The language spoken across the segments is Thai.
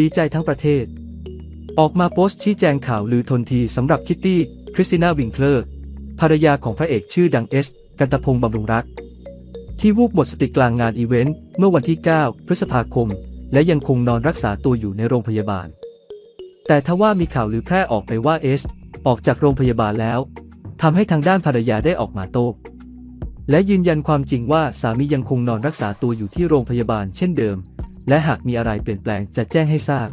ดีใจทั้งประเทศ ออกมาโพสต์ชี้แจงข่าวลือทันทีสำหรับคิตตี้ คริสติน่าวิงเคลอร์ภรรยาของพระเอกชื่อดังเอส กันตพงษ์บำรุงรัก ที่วูบหมดสติกลางงานอีเวนต์เมื่อวันที่ 9 พฤษภาคม และยังคงนอนรักษาตัวอยู่ในโรงพยาบาล แต่ทว่ามีข่าวลือแพร่ออกไปว่าเอส ออกจากโรงพยาบาลแล้วทำให้ทางด้านภรรยาได้ออกมาโต้และยืนยันความจริงว่าสามียังคงนอนรักษาตัวอยู่ที่โรงพยาบาลเช่นเดิม และหากมีอะไรเปลี่ยนแปลงจะแจ้งให้ทราบ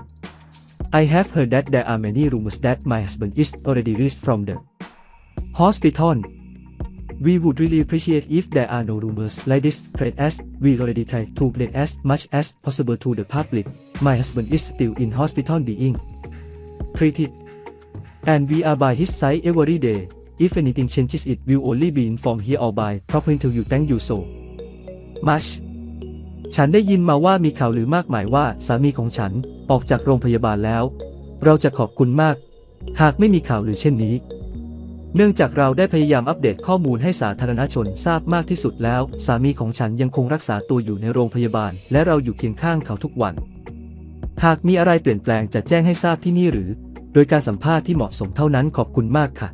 I have heard that there are many rumors that my husband is already released from the hospital. We would really appreciate if there are no rumors like this spread as we already try to play as much as possible to the public. My husband is still in hospital being treated. And we are by his side every day. If anything changes it will only be informed here or by proper interview. Thank you so much. ฉันได้ยินมาว่ามีข่าวลือมากมายว่าสามีของฉันออกจากโรงพยาบาลแล้ว เราจะขอบคุณมาก หากไม่มีข่าวลือเช่นนี้ เนื่องจากเราได้พยายามอัปเดตข้อมูลให้สาธารณชนทราบมากที่สุดแล้ว สามีของฉันยังคงรักษาตัวอยู่ในโรงพยาบาล และเราอยู่เคียงข้างเขาทุกวัน หากมีอะไรเปลี่ยนแปลงจะแจ้งให้ทราบที่นี่หรือ โดยการสัมภาษณ์ที่เหมาะสมเท่านั้นขอบคุณมากค่ะ